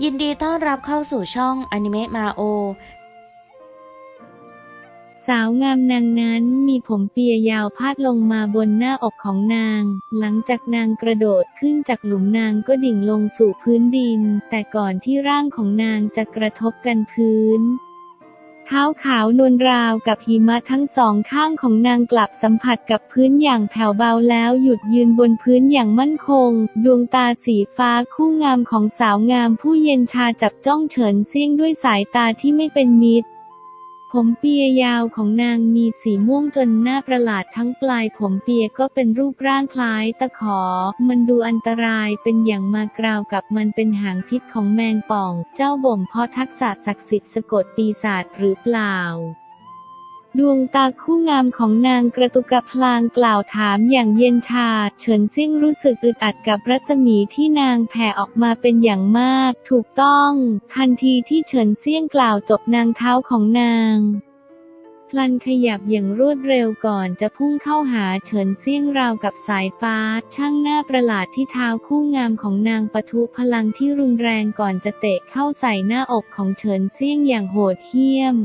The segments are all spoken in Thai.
ยินดีต้อนรับเข้าสู่ช่องอนิเมะมาโอ สาวงามนางนั้นมีผมเปียยาวพาดลงมาบนหน้าอกของนาง หลังจากนางกระโดดขึ้นจากหลุมนางก็ดิ่งลงสู่พื้นดิน แต่ก่อนที่ร่างของนางจะกระทบกันพื้น ท้าขาวนวลราวกับหิมะทั้งสองข้างของนางกลับสัมผัสกับพื้นอย่างแผ่วเบาแล้วหยุดยืนบนพื้นอย่างมั่นคง ดวงตาสีฟ้าคู่งามของสาวงามผู้เย็นชาจับจ้องเฉินเซี่ยงด้วยสายตาที่ไม่เป็นมิตร ผมเปียยาวของนางมีสีม่วงจนหน้าประหลาดทั้งปลายผมเปียก็เป็นรูปร่างคล้ายตะขอ มันดูอันตรายเป็นอย่างมากราวกับมันเป็นหางพิษของแมงป่อง เจ้าบ่มเพาะทักษะศักดิ์สิทธิ์สะกดปีศาจหรือเปล่า ดวงตาคู่งามของนางกระตุกกระพลางกล่าวถามอย่างเย็นชา เฉินซิ่งรู้สึกอึดอัดกับรัศมีที่นางแผ่ออกมาเป็นอย่างมาก ถูกต้อง ทันทีที่เฉินเซี่ยงกล่าวจบนางเท้าของนางพลันขยับอย่างรวดเร็วก่อนจะพุ่งเข้าหาเฉินเซี่ยงราวกับสายฟ้า ช่างหน้าประหลาดที่เท้าคู่งามของนางปะทุพลังที่รุนแรงก่อนจะเตะเข้าใส่หน้าอกของเฉินเซี่ยงอย่างโหดเหี้ยม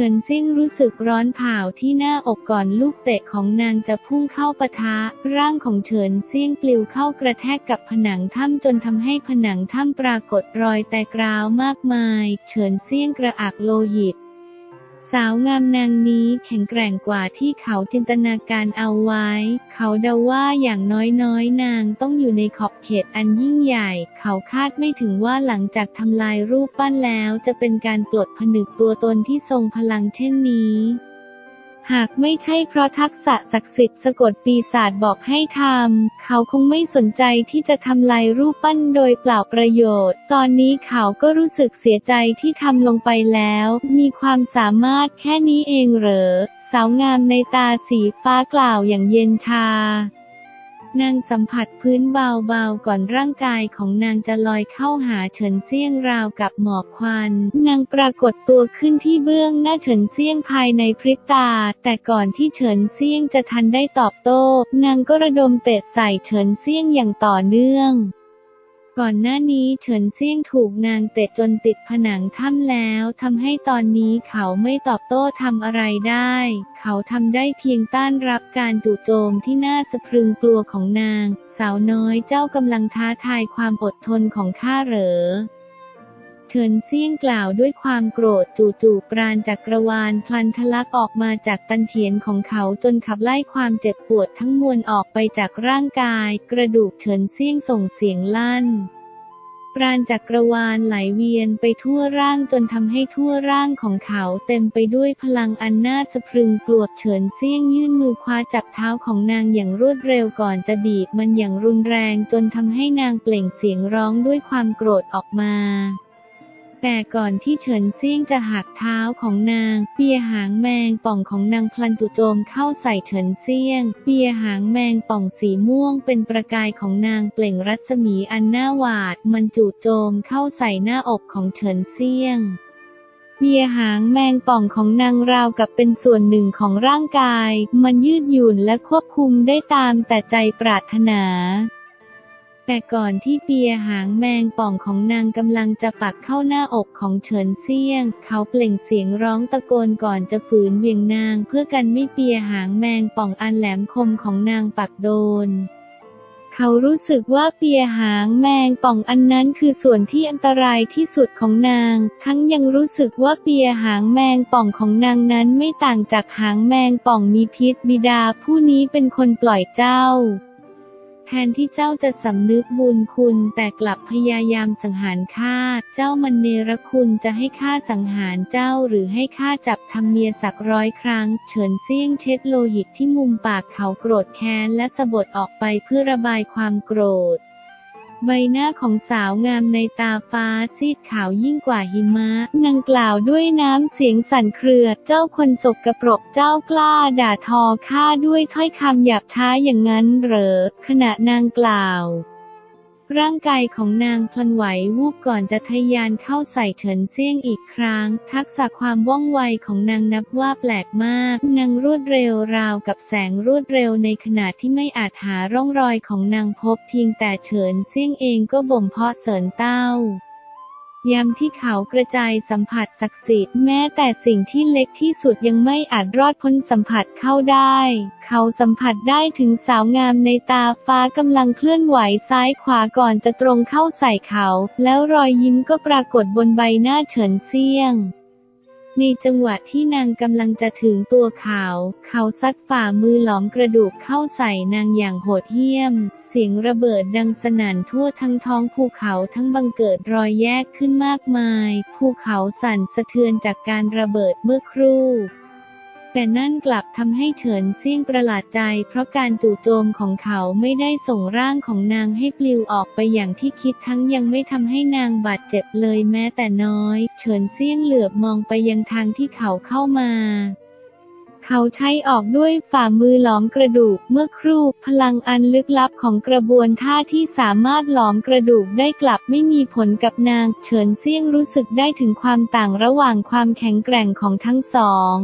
ฉินซิ่งรู้สึกร้อนเผาที่หน้าอกก่อนลูกเตะของนางจะพุ่งเข้าปะทะ ร่างของเฉินเซี่ยงปลิวเข้ากระแทกกับผนังถ้ำจนทำให้ผนังถ้ำปรากฏรอยแตกร้าวมากมาย เฉินเซี่ยงกระอักโลหิต สาวงามนางนี้แข็งแกร่งกว่าที่เขาจินตนาการเอาไว้ เขาเดาว่าอย่างน้อยๆนางต้องอยู่ในขอบเขตอันยิ่งใหญ่ เขาคาดไม่ถึงว่าหลังจากทำลายรูปปั้นแล้วจะเป็นการปลดผนึกตัวตนที่ทรงพลังเช่นนี้ หากไม่ใช่เพราะทักษะศักดิ์สิทธิ์สะกดปีศาจบอกให้ทำ เขาคงไม่สนใจที่จะทำลายรูปปั้นโดยเปล่าประโยชน์ ตอนนี้เขาก็รู้สึกเสียใจที่ทำลงไปแล้ว มีความสามารถแค่นี้เองเหรอ สาวงามในตาสีฟ้ากล่าวอย่างเย็นชา นางสัมผัสพื้นเบาๆก่อนร่างกายของนางจะลอยเข้าหาเฉินเซี่ยงราวกับหมอกควัน นางปรากฏตัวขึ้นที่เบื้องหน้าเฉินเซี่ยงภายในพริบตา แต่ก่อนที่เฉินเซี่ยงจะทันได้ตอบโต้ นางก็ระดมเตะใส่เฉินเซี่ยงอย่างต่อเนื่อง ก่อนหน้านี้เฉินเซี่ยงถูกนางเตะจนติดผนังถ้ำแล้วทำให้ตอนนี้เขาไม่ตอบโต้ทำอะไรได้ เขาทำได้เพียงต้านรับการจู่โจมที่น่าสะพรึงกลัวของนาง สาวน้อยเจ้ากำลังท้าทายความอดทนของข้าเหรอ ฉินเซี่ยงกล่าวด้วยความโกรธจู่ๆปราณจักรวาลพลันทะลักออกมาจากตันเถียนของเขาจนขับไล่ความเจ็บปวดทั้งมวลออกไปจากร่างกาย กระดูกเฉินเซี่ยงส่งเสียงลั่นปราณจักรวาลไหลเวียนไปทั่วร่างจนทำให้ทั่วร่างของเขาเต็มไปด้วยพลังอันน่าสะพรึงกลัวเฉินเซี่ยงยื่นมือคว้าจับเท้าของนางอย่างรวดเร็วก่อนจะบีบมันอย่างรุนแรงจนทำให้นางเปล่งเสียงร้องด้วยความโกรธออกมา แต่ก่อนที่เฉินเซี่ยงจะหักเท้าของนาง เปียหางแมงป่องของนางพลันจุโจมเข้าใส่เฉินเซี่ยง เปียหางแมงป่องสีม่วงเป็นประกายของนางเปล่งรัศมีอันน่าหวาด มันจู่โจมเข้าใส่หน้าอกของเฉินเซี่ยงเบียหางแมงป่องของนางราวกับเป็นส่วนหนึ่งของร่างกาย มันยืดหยุ่นและควบคุมได้ตามแต่ใจปรารถนา แต่ก่อนที่เปียหางแมงป่องของนางกำลังจะปักเข้าหน้าอกของเฉินเซี่ยง เขาเปล่งเสียงร้องตะโกนก่อนจะฝืนเวียงนาง เพื่อกันไม่เปียหางแมงป่องอันแหลมคมของนางปักโดน เขารู้สึกว่าเปียหางแมงป่องอันนั้นคือส่วนที่อันตรายที่สุดของนาง ทั้งยังรู้สึกว่าเปียหางแมงป่องของนางนั้นไม่ต่างจากหางแมงป่องมีพิษบิดาผู้นี้เป็นคนปล่อยเจ้า แทนที่เจ้าจะสำนึกบุญคุณแต่กลับพยายามสังหารข้า เจ้ามันเนรคุณจะให้ข้าสังหารเจ้าหรือให้ข้าจับทำเมียสักร้อยครั้ง เฉินเซี่ยงเช็ดโลหิตที่มุมปากเขาโกรธแค้นและสะบดออกไปเพื่อระบายความโกรธ ใบหน้าของสาวงามในตาฟ้าซีดขาวยิ่งกว่าหิมะนางกล่าวด้วยน้ำเสียงสั่นเครือ เจ้าคนศกกระปรกเจ้ากล้าด่าทอข้าด้วยถ้อยคำหยาบช้าอย่างนั้นเหรอ ขณะนางกล่าว ร่างกายของนางพลันไหววูบก่อนจะทะยานเข้าใส่เฉินเซี่ยงอีกครั้ง ทักษะความว่องไวของนางนับว่าแปลกมาก นางรวดเร็วราวกับแสงรวดเร็วในขณะที่ไม่อาจหาร่องรอยของนางพบเพียงแต่เฉินเซี่ยงเองก็บ่มเพาะเสริญเต้า ยามที่เขากระจายสัมผัสศักดิ์สิทธิ์แม้แต่สิ่งที่เล็กที่สุดยังไม่อาจรอดพ้นสัมผัสเข้าได้ เขาสัมผัสได้ถึงสาวงามในตาฟ้ากำลังเคลื่อนไหวซ้ายขวาก่อนจะตรงเข้าใส่เขา แล้วรอยยิ้มก็ปรากฏบนใบหน้าเฉินเซียง ในจังหวะที่นางกำลังจะถึงตัวเขา เขาซัดฝ่ามือหลอมกระดูกเข้าใส่นางอย่างโหดเหี้ยม เสียงระเบิดดังสนั่นทั่วทั้งท้องภูเขาทั้งบังเกิดรอยแยกขึ้นมากมาย ภูเขาสั่นสะเทือนจากการระเบิดเมื่อครู่ แต่นั่นกลับทำให้เฉินเซี่ยงประหลาดใจ เพราะการจู่โจมของเขาไม่ได้ส่งร่างของนางให้ปลิวออกไปอย่างที่คิดทั้งยังไม่ทำให้นางบาดเจ็บเลยแม้แต่น้อย เฉินเซี่ยงเหลือบมองไปยังทางที่เขาเข้ามาเขาใช้ออกด้วยฝ่ามือหลอมกระดูก เมื่อครู่พลังอันลึกลับของกระบวนท่าที่สามารถหลอมกระดูกได้กลับไม่มีผลกับนาง เฉินเซี่ยงรู้สึกได้ถึงความต่างระหว่างความแข็งแกร่งของทั้งสอง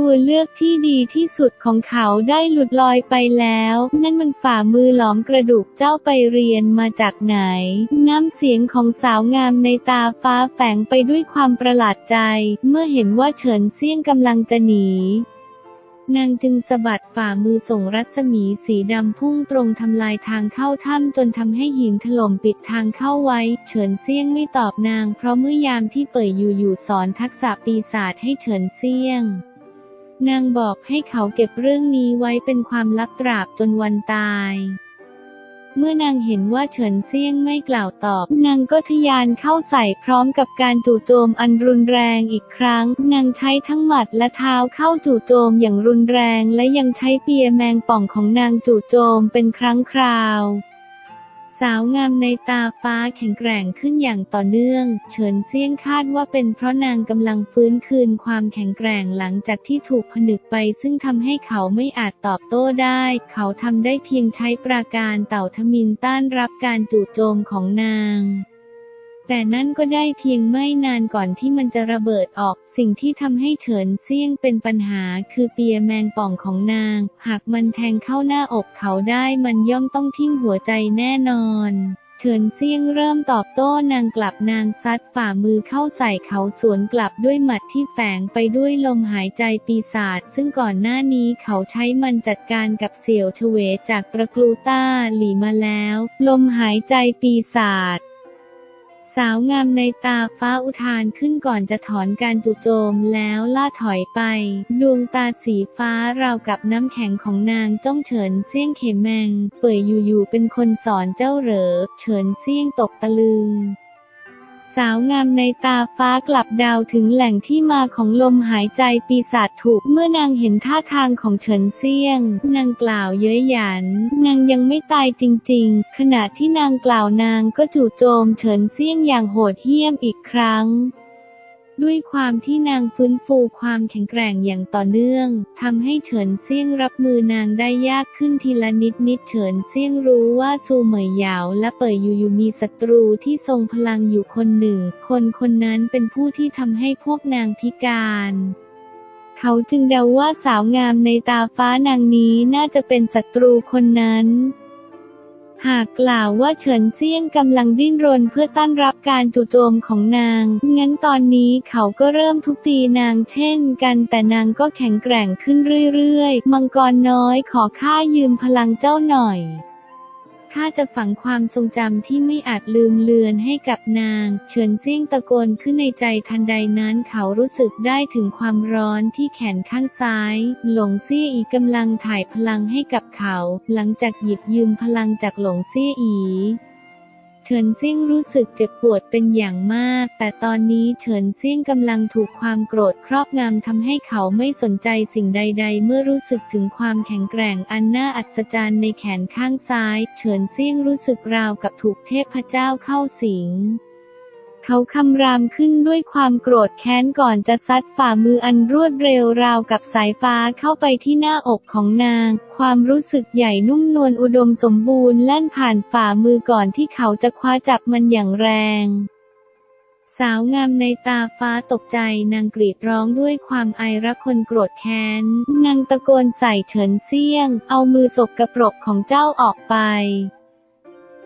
ตัวเลือกที่ดีที่สุดของเขาได้หลุดลอยไปแล้ว นั่นมันฝ่ามือหลอมกระดูกเจ้าไปเรียนมาจากไหน น้ำเสียงของสาวงามในตาฟ้าแฝงไปด้วยความประหลาดใจ เมื่อเห็นว่าเฉินเซี่ยงกำลังจะหนีนางจึงสะบัดฝ่ามือส่งรัศมีสีดำพุ่งตรงทำลายทางเข้าถ้ำจนทำให้หินถล่มปิดทางเข้าไว้ เฉินเซี่ยงไม่ตอบนาง เพราะเมื่อยามที่เป่ยอยู่อยู่สอนทักษะปีศาจให้เฉินเซี่ยง นางบอกให้เขาเก็บเรื่องนี้ไว้เป็นความลับตราบจนวันตาย เมื่อนางเห็นว่าเฉินเซี่ยงไม่กล่าวตอบ นางก็ทยานเข้าใส่พร้อมกับการจู่โจมอันรุนแรงอีกครั้ง นางใช้ทั้งหมัดและเท้าเข้าจู่โจมอย่างรุนแรง และยังใช้เปียแมงป่องของนางจู่โจมเป็นครั้งคราว สาวงามในตาฟ้าแข็งแกร่งขึ้นอย่างต่อเนื่อง เฉินเซี่ยงคาดว่าเป็นเพราะนางกำลังฟื้นคืนความแข็งแกร่งหลังจากที่ถูกผนึกไป ซึ่งทำให้เขาไม่อาจตอบโต้ได้ เขาทำได้เพียงใช้ปราการเต่าทมินต้านรับการจู่โจมของนาง แต่นั่นก็ได้เพียงไม่นานก่อนที่มันจะระเบิดออก สิ่งที่ทำให้เฉินเซี่ยงเป็นปัญหาคือเปียแมงป่องของนาง หากมันแทงเข้าหน้าอกเขาได้มันย่อมต้องทิ่มหัวใจแน่นอนเฉินเซี่ยงเริ่มตอบโต้นางกลับนางซัดฝ่ามือเข้าใส่เขาสวนกลับด้วยหมัดที่แฝงไปด้วยลมหายใจปีศาจซึ่งก่อนหน้านี้เขาใช้มันจัดการกับเสี่ยวเฉวจากตระกลูต้าหลีมาแล้ว ลมหายใจปีศาจ สาวงามในตาฟ้าอุทานขึ้นก่อนจะถอนการจุโจมแล้วล่าถอยไป ดวงตาสีฟ้าราวกับน้ำแข็งของนางจ้องเฉินเซี่ยงเขมแมง เปื่อยอยู่ๆเป็นคนสอนเจ้าเหรอ เฉินเซี่ยงตกตะลึง สาวงามในตาฟ้ากลับดาวถึงแหล่งที่มาของลมหายใจปีศาจถูก เมื่อนางเห็นท่าทางของเฉินเซียง นางกล่าวเย้ยหยัน นางยังไม่ตายจริง ๆ ขณะที่นางกล่าวนางก็จู่โจมเฉินเซียงอย่างโหดเหี้ยมอีกครั้ง ด้วยความที่นางฟื้นฟูความแข็งแกร่งอย่างต่อเนื่องทำให้เฉินเซี่ยงรับมือนางได้ยากขึ้นทีละนิดนิดเฉินเซี่ยงรู้ว่าซูเหมยหยาวและเป่ยยูยูมีศัตรูที่ทรงพลังอยู่คนหนึ่ง คนคนนั้นเป็นผู้ที่ทำให้พวกนางพิการเขาจึงเดาว่าสาวงามในตาฟ้านางนี้น่าจะเป็นศัตรูคนนั้น หากกล่าวว่าเฉินเซี่ยงกำลังดิ้นรนเพื่อต้านรับการจู่โจมของนาง งั้นตอนนี้เขาก็เริ่มทุบตีนางเช่นกันแต่นางก็แข็งแกร่งขึ้นเรื่อยๆ มังกรน้อยขอข้ายืมพลังเจ้าหน่อย ข้าจะฝังความทรงจำที่ไม่อาจลืมเลือนให้กับนาง เฉินเซี่ยงตะโกนขึ้นในใจทันใดนั้นเขารู้สึกได้ถึงความร้อนที่แขนข้างซ้าย หลงเซี่ยอีกำลังถ่ายพลังให้กับเขา หลังจากหยิบยืมพลังจากหลงเซี่ยอี เฉินเซี่ยงรู้สึกเจ็บปวดเป็นอย่างมาก แต่ตอนนี้เฉินเซี่ยงกำลังถูกความโกรธครอบงำทำให้เขาไม่สนใจสิ่งใด ๆ เมื่อรู้สึกถึงความแข็งแกร่งอันน่าอัศจรรย์ในแขนข้างซ้าย เฉินเซี่ยงรู้สึกราวกับถูกเทพเจ้าเข้าสิง เขาคำรามขึ้นด้วยความโกรธแค้นก่อนจะซัดฝ่ามืออันรวดเร็วราวกับสายฟ้าเข้าไปที่หน้าอกของนาง ความรู้สึกใหญ่นุ่มนวลอุดมสมบูรณ์แล่นผ่านฝ่ามือก่อนที่เขาจะคว้าจับมันอย่างแรงสาวงามในตาฟ้าตกใจนางกรีดร้องด้วยความไอรักคนโกรธแค้น นางตะโกนใส่เฉินเซี่ยง เอามือสกกระปรกของเจ้าออกไป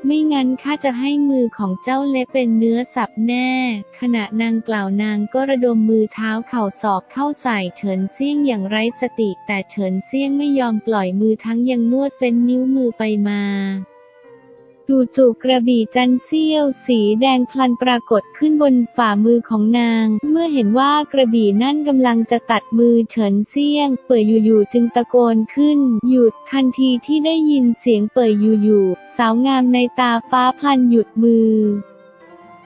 ไม่งั้นข้าจะให้มือของเจ้าเละเป็นเนื้อสับแน่ ขณะนางกล่าวนางก็ระดมมือเท้าเข่าศอกเข้าใส่เฉินเซี่ยงอย่างไร้สติ แต่เฉินเซี่ยงไม่ยอมปล่อยมือทั้งยังนวดเฟ้นนิ้วมือไปมา จู่ๆกระบี่จันเซี่ยวสีแดงพลันปรากฏขึ้นบนฝ่ามือของนาง เมื่อเห็นว่ากระบี่นั่นกำลังจะตัดมือเฉินเซี่ยง เปิดอยู่ๆจึงตะโกนขึ้น หยุดทันทีที่ได้ยินเสียงเปิดอยู่ๆสาวงามในตาฟ้าพลันหยุดมือ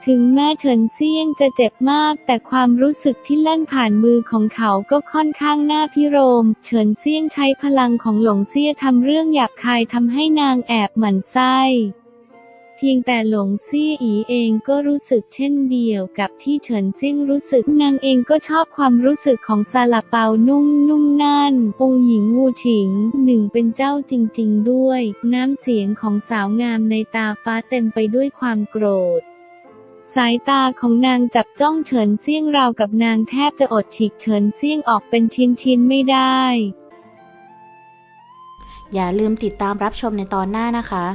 ถึงแม้เฉินเซี่ยงจะเจ็บมาก แต่ความรู้สึกที่แล่นผ่านมือของเขาก็ค่อนข้างน่าพิโรม เฉินเซี่ยงใช้พลังของหลงเซี่ยทำเรื่องหยาบคายทำให้นางแอบหมั่นไส้ เพียงแต่หลงซี่อีเองก็รู้สึกเช่นเดียวกับที่เฉินเซี่ยงรู้สึกนางเองก็ชอบความรู้สึกของซาลาเปานุ่มนุ่มนั่น องหญิงวูฉิงหนึ่งเป็นเจ้าจริง ๆ ด้วย น้ำเสียงของสาวงามในตาฟ้าเต็มไปด้วยความโกรธสายตาของนางจับจ้องเฉินเซี่ยงราวกับนางแทบจะอดฉีกเฉินเซี่ยงออกเป็นชิ้นๆไม่ได้ อย่าลืมติดตามรับชมในตอนหน้านะคะ